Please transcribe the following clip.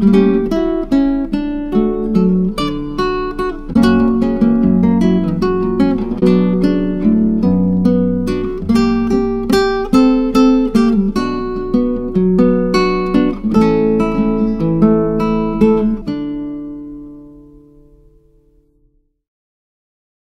Mm-hmm.